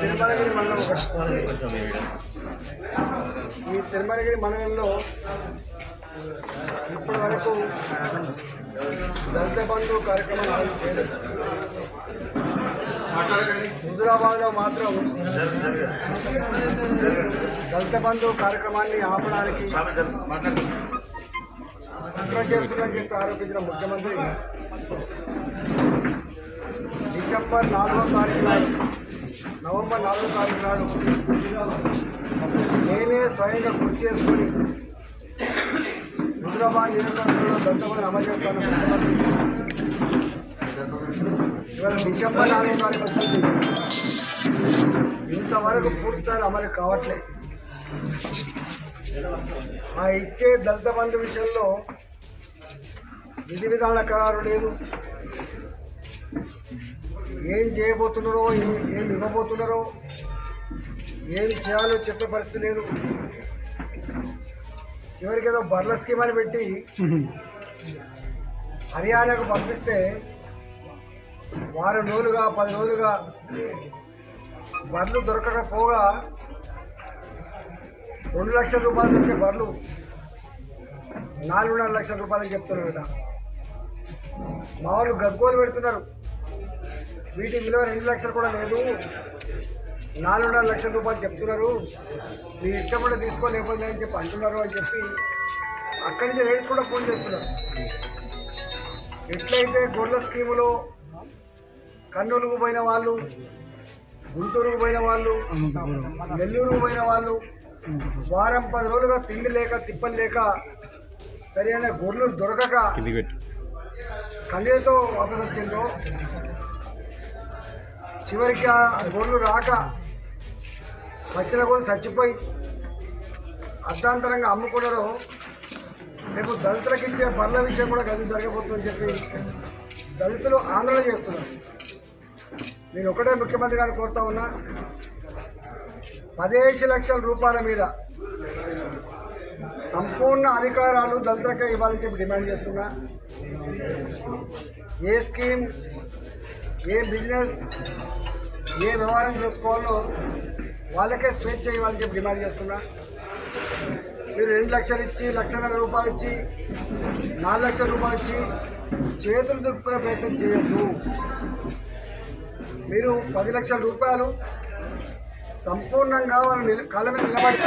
తిరుమలగిరి మండలం ఈ తిరుమలగిరి మండలంలో ఇప్పటి వరకు దళిత బంధు కార్యక్రమం హుజురాబాద్ హుజురాబాద్లో మాత్రం దళిత బంధు కార్యక్రమాన్ని ఆపడానికి కుట్ర చెప్పి ఆరోపించిన ముఖ్యమంత్రి డిసెంబర్ నాలుగో తారీఖు నాడు నవంబర్ నాలుగో తారీఖు నాడు నేనే స్వయంగా గుర్తు చేసుకొని హుజరాబాద్ నియోజకవర్గంలో దళితమంది అమలు చేస్తాను ఇవాళ డిసెంబర్ నాలుగో తారీఖు వచ్చింది. ఇంతవరకు పూర్తిస్థాయి అమలు కావట్లేదు ఆ ఇచ్చే దళిత బంధు విషయంలో విధి విధాన ఖరారు లేదు. ఏం చేయబోతున్నారో ఏం ఇవ్వబోతున్నారో ఏం చేయాలో చెప్పే పరిస్థితి లేదు. చివరికి ఏదో బర్ల స్కీమ్ అని పెట్టి హర్యానాకు పంపిస్తే వారం రోజులుగా పది రోజులుగా బర్లు దొరకకపోగా రెండు లక్షల రూపాయలు దొరికే బర్లు నాలుగున్నర లక్షల రూపాయలు చెప్తున్నారు కదా మా వాళ్ళు గగ్గోలు పెడుతున్నారు. వీటి విలువ రెండు లక్షలు కూడా లేదు. నాలుగున్నర లక్షల రూపాయలు చెప్తున్నారు. మీ ఇష్టం కూడా తీసుకోలేకపోయింది అని చెప్పి అంటున్నారు అని చెప్పి అక్కడి నుంచి రేట్స్ కూడా ఫోన్ చేస్తున్నారు. ఎట్లయితే గొర్రెల స్కీములో కర్నూలుకు పోయిన వాళ్ళు గుంటూరుకు పోయిన వాళ్ళు నెల్లూరుకు పోయిన వాళ్ళు వారం పది రోజులుగా తిండి లేక తిప్పలు లేక సరైన గొర్రెలు దొరకక కన్నీళ్ళతో వాపసు వచ్చిందో చివరికి ఆ గొర్రెలు రాక వచ్చిన కూడా చచ్చిపోయి అర్ధాంతరంగా అమ్ముకున్నారు. రేపు దళితులకు ఇచ్చే పనుల విషయం కూడా గది జరగబోతుందని చెప్పి దళితులు ఆందోళన చేస్తున్నారు. నేను ఒకటే ముఖ్యమంత్రి గారిని కోరుతా ఉన్నా పదిహేను లక్షల రూపాయల మీద సంపూర్ణ అధికారాలు దళితులకే ఇవ్వాలని చెప్పి డిమాండ్ చేస్తున్నా. ఏ స్కీమ్ ఏ బిజినెస్ ఏ వ్యవహారం చేసుకోవాలో వాళ్ళకే స్వేచ్ఛ ఇవ్వాలని చెప్పి డిమాండ్ చేస్తున్నా. మీరు రెండు లక్షలు ఇచ్చి లక్షన్నర రూపాయలు ఇచ్చి నాలుగు లక్షల రూపాయలు ఇచ్చి చేతులు దులుపుకునే ప్రయత్నం చేయొద్దు. మీరు పది లక్షల రూపాయలు సంపూర్ణంగా వాళ్ళ నిల కాళ్ళ మీద నిలబడి